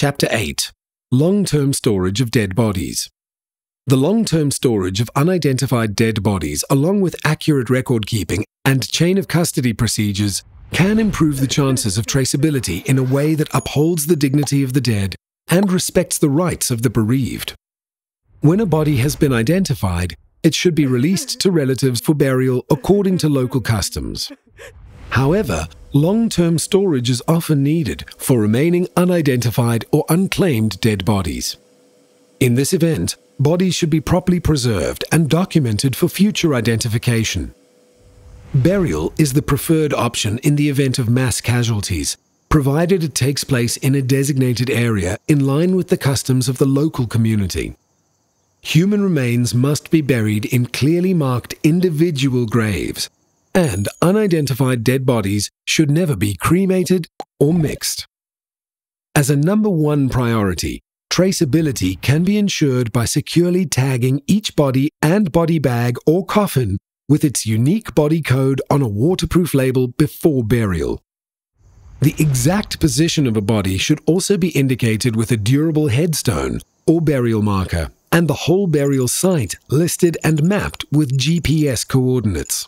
Chapter 8 Long term storage of dead bodies. The long term storage of unidentified dead bodies, along with accurate record keeping and chain of custody procedures, can improve the chances of traceability in a way that upholds the dignity of the dead and respects the rights of the bereaved. When a body has been identified, it should be released to relatives for burial according to local customs. However, long term storage is often needed for remaining unidentified or unclaimed dead bodies. In this event, bodies should be properly preserved and documented for future identification. Burial is the preferred option in the event of mass casualties, provided it takes place in a designated area in line with the customs of the local community. Human remains must be buried in clearly marked individual graves and unidentified dead bodies should never be cremated or mixed. As a number one priority, traceability can be ensured by securely tagging each body and body bag or coffin with its unique body code on a waterproof label before burial. The exact position of a body should also be indicated with a durable headstone or burial marker, and the whole burial site listed and mapped with GPS coordinates.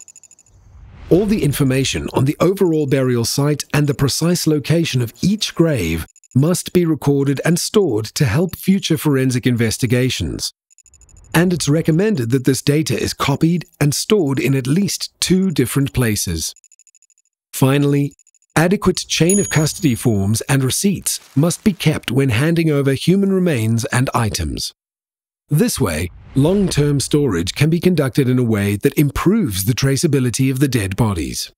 All the information on the overall burial site and the precise location of each grave must be recorded and stored to help future forensic investigations. And it's recommended that this data is copied and stored in at least two different places. Finally, adequate chain of custody forms and receipts must be kept when handing over human remains and items. This way, long term storage can be conducted in a way that improves the traceability of the dead bodies.